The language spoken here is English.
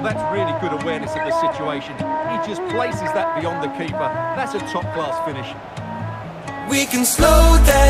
Well, that's really good awareness of the situation. He just places that beyond the keeper. That's a top-class finish. We can slow down.